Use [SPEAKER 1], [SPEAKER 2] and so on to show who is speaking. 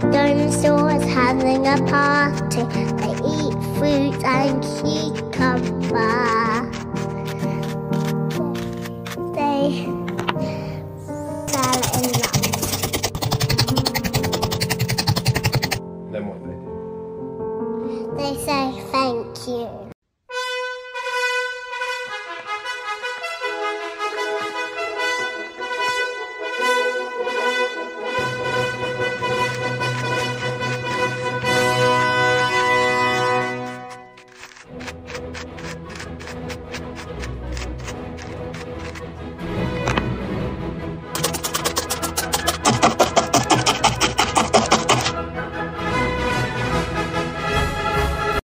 [SPEAKER 1] dinosaurs having a party. They eat fruit and cucumber. They fell in love.
[SPEAKER 2] Then what they do?
[SPEAKER 1] They say thank you.